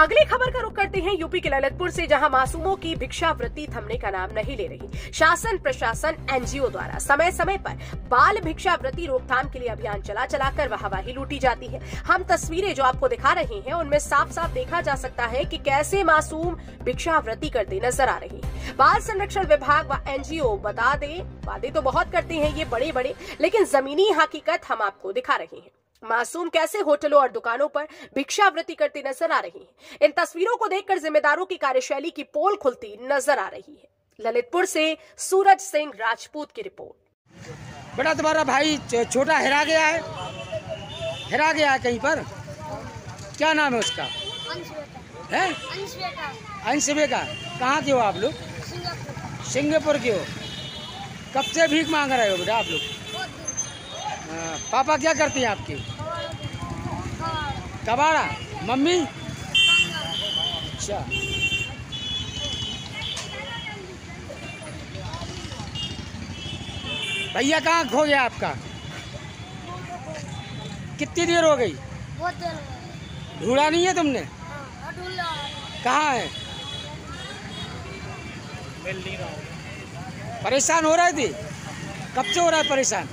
अगली खबर का रुख करते हैं यूपी के ललितपुर से, जहाँ मासूमों की भिक्षावृत्ति थमने का नाम नहीं ले रही। शासन प्रशासन एनजीओ द्वारा समय समय पर बाल भिक्षावृत्ति रोकथाम के लिए अभियान चला चलाकर वाहवाही लूटी जाती है। हम तस्वीरें जो आपको दिखा रहे हैं, उनमें साफ़ साफ़ देखा जा सकता है की कैसे मासूम भिक्षावृत्ति करते नज़र आ रही है। बाल संरक्षण विभाग व एनजीओ बता दे वादे तो बहुत करते हैं ये बड़े बड़े लेकिन जमीनी हकीकत हम आपको दिखा रहे हैं। मासूम कैसे होटलों और दुकानों पर भिक्षावृत्ति करती नज़र आ रही हैं। इन तस्वीरों को देखकर जिम्मेदारों की कार्यशैली की पोल खुलती नज़र आ रही है। ललितपुर से सूरज सिंह राजपूत की रिपोर्ट। बेटा तुम्हारा भाई छोटा हेरा गया है। हेरा गया है कहीं पर? क्या नाम है उसका? अंश बेटा है? अंश बेटा कहाँ के हो आप लोग? सिंगापुर। सिंगापुर के हो। कब से भीख मांग रहे हो बेटा आप लोग? हाँ, पापा क्या करते हैं आपके? कबाड़ा? मम्मी? अच्छा। भैया कहाँ खो गया आपका? कितनी देर हो गई? बहुत देर ढूंढा नहीं है तुमने? हाँ कहाँ है? परेशान हो रहे थे? कब से हो रहा है परेशान?